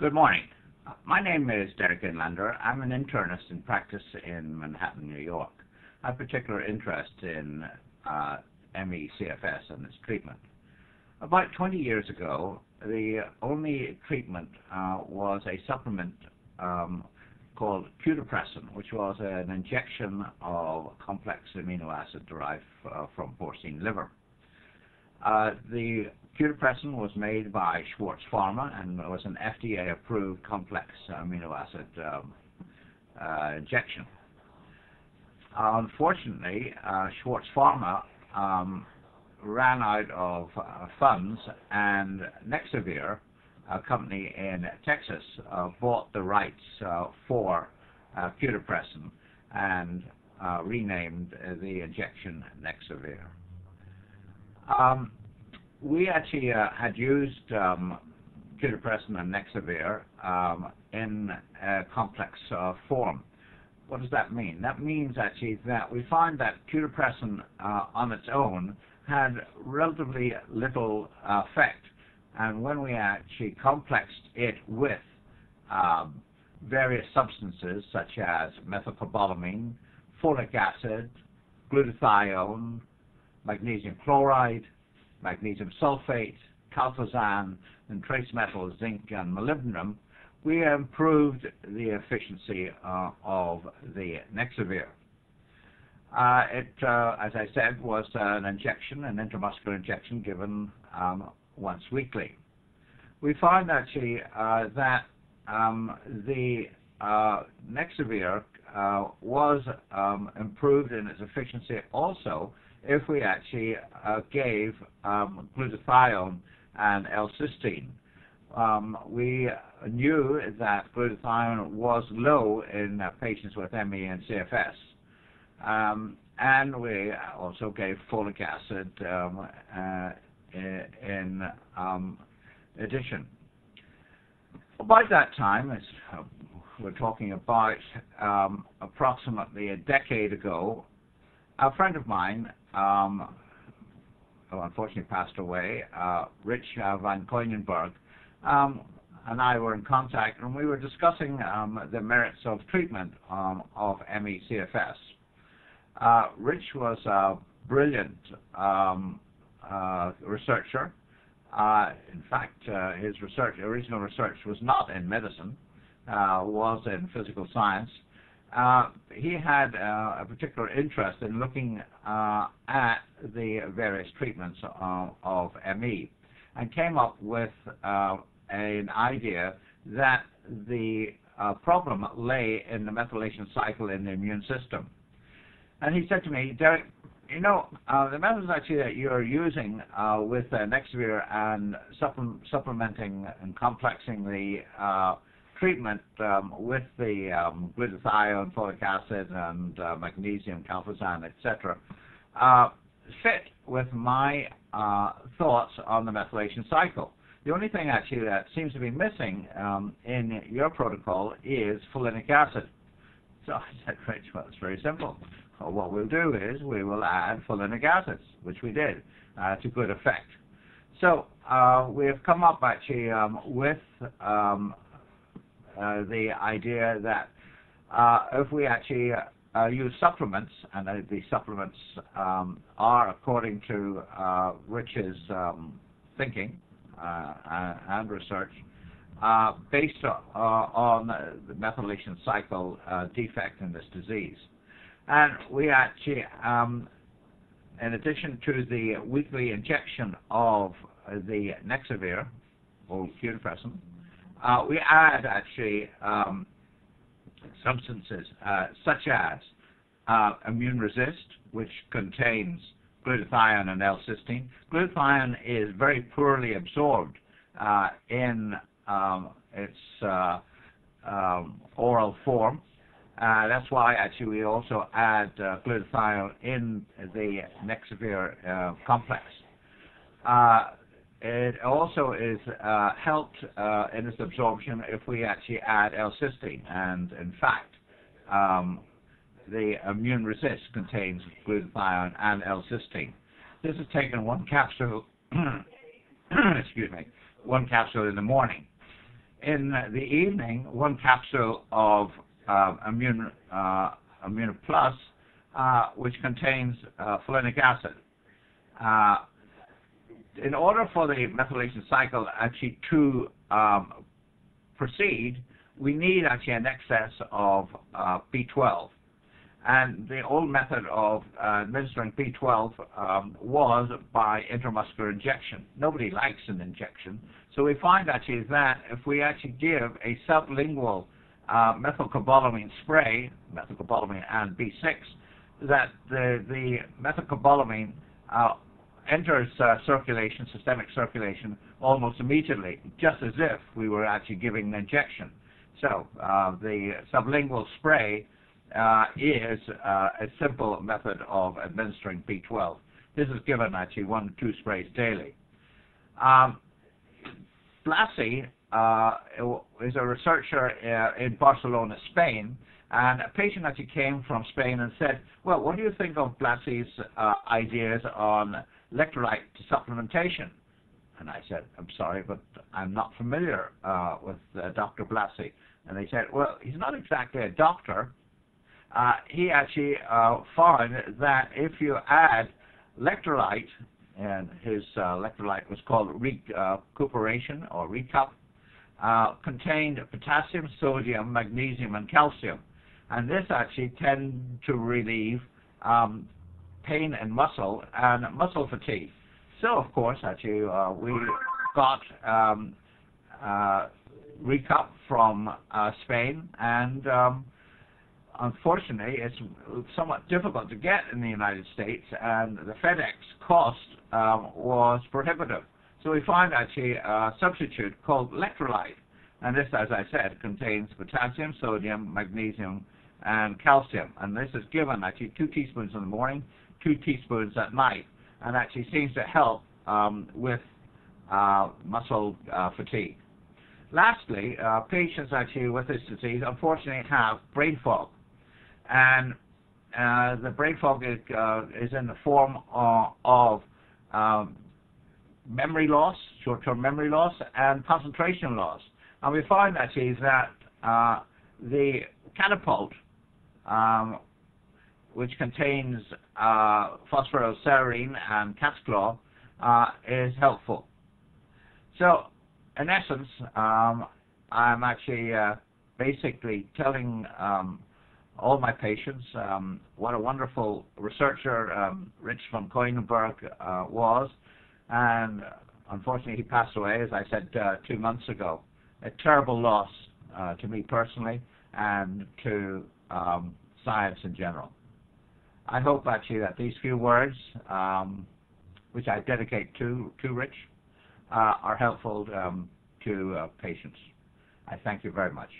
Good morning. My name is Derek Enlander. I'm an internist in practice in Manhattan, New York. I have particular interest in uh, ME-CFS and its treatment. About 20 years ago, the only treatment uh, was a supplement um, called Kutapressin, which was an injection of complex amino acid derived uh, from porcine liver. Uh, the Kutapressin was made by Schwarz Pharma and was an FDA-approved complex amino acid um, uh, injection. Unfortunately, uh, Schwarz Pharma um, ran out of uh, funds, and Nexavir, a company in Texas, uh, bought the rights uh, for uh, and renamed the injection Nexavir. Um, we actually uh, had used um, and Nexavir um, in a complex uh, form. What does that mean? That means actually that we find that Kutapressin uh, on its own had relatively little uh, effect, and when we actually complexed it with um, various substances such as methylcobalamin, folic acid, glutathione, magnesium chloride, magnesium sulfate, caltazan, and trace metals, zinc and molybdenum, we improved the efficiency uh, of the Nexavir. Uh, it, uh, as I said, was an injection, an intramuscular injection given um, once weekly. We find actually uh, that um, the uh, Nexavir uh, was um, improved in its efficiency also if we actually uh, gave um, glutathione and L-cysteine. Um, we knew that glutathione was low in uh, patients with ME and CFS. Um, and we also gave folic acid um, uh, in um, addition. By that time, uh, we're talking about um, approximately a decade ago, a friend of mine um, who unfortunately passed away, uh, Rich uh, Van Konynenburg, um, and I were in contact, and we were discussing um, the merits of treatment um, of ME-CFS. Uh, Rich was a brilliant um, uh, researcher. Uh, in fact, uh, his research, original research was not in medicine, was in physical science, uh, he had uh, a particular interest in looking uh, at the various treatments of, of ME and came up with uh, an idea that the uh, problem lay in the methylation cycle in the immune system. And he said to me, Derek, you know, uh, the methods actually that you're using with Nexavir and supplementing and complexing the treatment um, with the um, glutathione, folic acid, and uh, magnesium, caltazan, etc., uh, fit with my uh, thoughts on the methylation cycle. The only thing actually that seems to be missing um, in your protocol is folinic acid. So I said, Rich, well, it's very simple. Well, what we'll do is we will add folinic acids, which we did, uh, to good effect. So uh, we have come up actually um, with um, uh, the idea that uh, if we actually uh, use supplements, and the supplements um, are according to Rich's um, thinking and research, uh, based uh, on the methylation cycle uh, defect in this disease. And we actually, um, in addition to the weekly injection of the Nexavir, or Kutapressin, uh, we add actually um, substances uh, such as uh, immune resist, which contains glutathione and L-cysteine. Glutathione is very poorly absorbed uh, in um, its uh, um, oral form. Uh, that's why actually we also add glutathione in the Nexavir complex. It also is uh, helped uh, in its absorption if we actually add L-cysteine. And in fact, um, the immune resist contains glutathione and L-cysteine. This is taken one capsule, excuse me, one capsule in the morning. in the evening, one capsule of uh, Immune, uh, Immune Plus, uh, which contains uh, folinic acid. In order for the methylation cycle actually to um, proceed, we need actually an excess of uh, B12. And the old method of uh, administering B12 um, was by intramuscular injection. Nobody likes an injection. So we find actually that if we actually give a sublingual uh, methylcobalamin spray, methylcobalamin and B6, that the, the methylcobalamin uh, enters uh, circulation, systemic circulation, almost immediately, just as if we were actually giving an injection. So uh, the sublingual spray uh, is uh, a simple method of administering B12. This is given actually one two sprays daily. Um, Blasi uh, is a researcher uh, in Barcelona, Spain, and a patient actually came from Spain and said, well, what do you think of Blasi's ideas on electrolyte supplementation? And I said, I'm sorry, but I'm not familiar uh, with Dr. Blasi. And they said, well, he's not exactly a doctor, uh, he actually uh, found that if you add electrolyte, and his uh, electrolyte was called recuperation or recup, uh, contained potassium, sodium, magnesium, and calcium. And this actually tend to relieve um, pain and muscle and muscle fatigue. So, of course, actually, uh, we got um, uh, Recup from Spain and um, unfortunately, it's somewhat difficult to get in the United States, and the FedEx cost um, was prohibitive. So we find actually a substitute called Lectrolyte, and this, as I said, contains potassium, sodium, magnesium, and calcium. And this is given actually two teaspoons in the morning, two teaspoons at night, and actually seems to help um, with uh, muscle uh, fatigue. Lastly, uh, patients actually with this disease unfortunately have brain fog and uh, the brain fog is, uh, is in the form of, of um, memory loss, short-term memory loss, and concentration loss. And we find actually that uh, the catapult, um, which contains uh, phosphatidylserine and cat's claw, uh, is helpful. So, in essence, um, I'm actually uh, basically telling um, all my patients. Um, what a wonderful researcher um, Rich von Konynenburg uh, was. And unfortunately, he passed away, as I said uh, two months ago. A terrible loss uh, to me personally and to um, science in general. I hope actually that these few words, um, which I dedicate to, to Rich, uh, are helpful um, to uh, patients. I thank you very much.